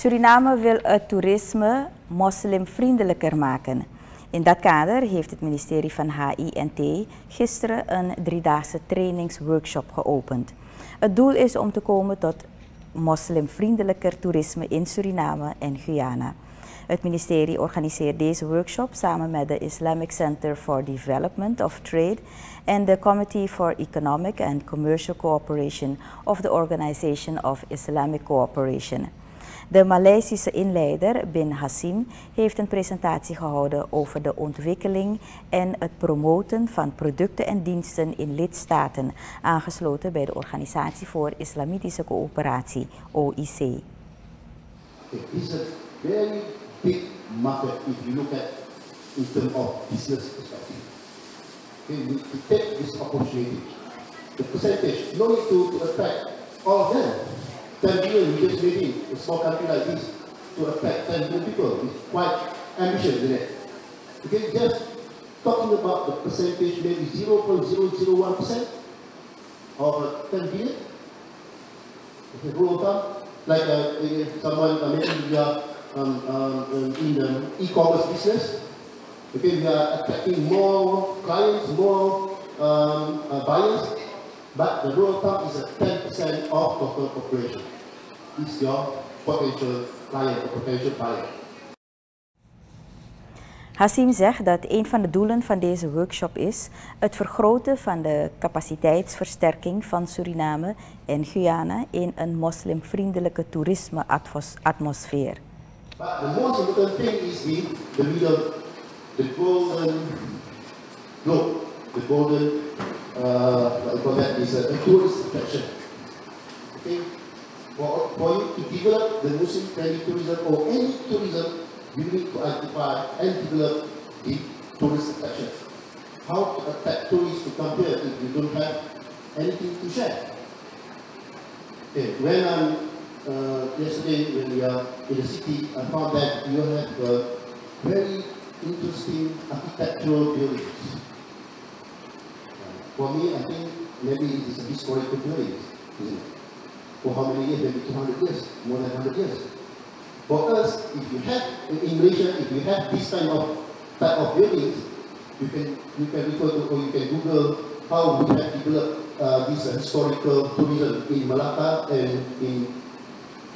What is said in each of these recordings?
Suriname wil het toerisme moslimvriendelijker maken. In dat kader heeft het ministerie van HINT gisteren een driedaagse trainingsworkshop geopend. Het doel is om te komen tot moslimvriendelijker toerisme in Suriname en Guyana. Het ministerie organiseert deze workshop samen met de Islamic Center for Development of Trade en de Committee for Economic and Commercial Cooperation of the Organization of Islamic Cooperation. De Maleisische inleider Bin Hassim heeft een presentatie gehouden over de ontwikkeling en het promoten van producten en diensten in lidstaten, aangesloten bij de Organisatie voor Islamitische Coöperatie, OIC. It is a very big market if you look at in terms of business perspective. We take this opportunity. The percentage, no need to, to attract. 10 billion, we just maybe a small country like this, to attract 10 billion people. It's quite ambitious, isn't it? Okay, just talking about the percentage, maybe 0.001% of uh, 10 billion. Okay, rule of thumb, like uh, someone, uh, maybe we are um, um, in the e-commerce business, okay, we are attracting more clients, more um, uh, buyers, but the rule of thumb is at 10% of total population. Is your potential client potential buyer. Hassim zegt dat een van de doelen van deze workshop is het vergroten van de capaciteitsversterking van Suriname en Guyana in een moslimvriendelijke toerisme-atmosfeer. But the most important thing is the, the middle, the golden globe, the golden, uh, what you call that, is a tourist attraction. Okay? For, you to develop the Muslim friendly tourism or any tourism, you need to identify and develop the tourist attraction. How to attract tourists to come here if you don't have anything to share? Okay, when I'm uh, yesterday when we are in the city, I found that you have uh, very interesting architectural buildings. Uh, for me, I think maybe it is a historical building? For how many years? Maybe 200 years, more than 100 years. For us, if you have, in Malaysia, if you have this kind of type of buildings, you can, you can refer to, or you can Google how we have developed uh, this historical tourism in Malacca and in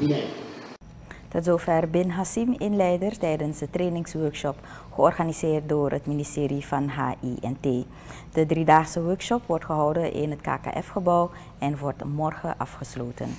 Penang. Tot zover Bin Hassim, inleider tijdens de trainingsworkshop georganiseerd door het ministerie van HINT. De driedaagse workshop wordt gehouden in het KKF-gebouw en wordt morgen afgesloten.